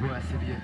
Ouais, c'est bien.